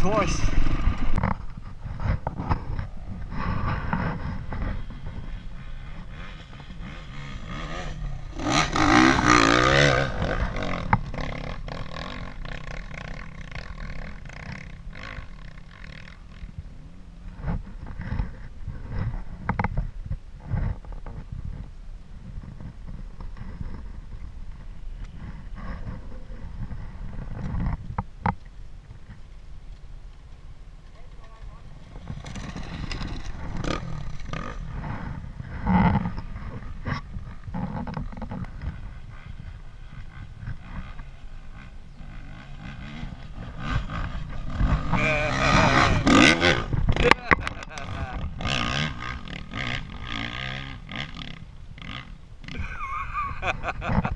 twice. ha ha ha